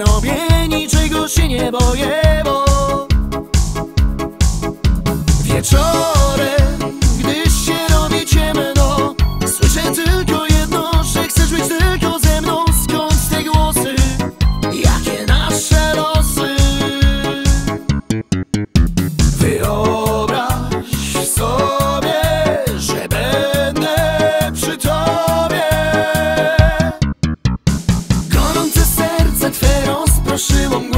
robię, niczego się nie boję. 是我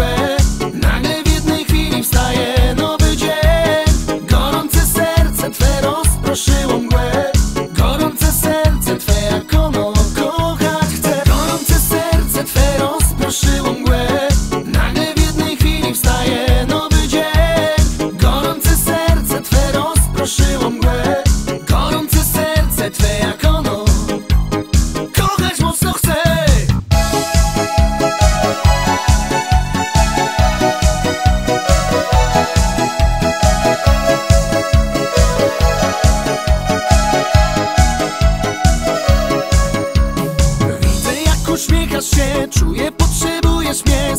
czuję, potrzebujesz mnie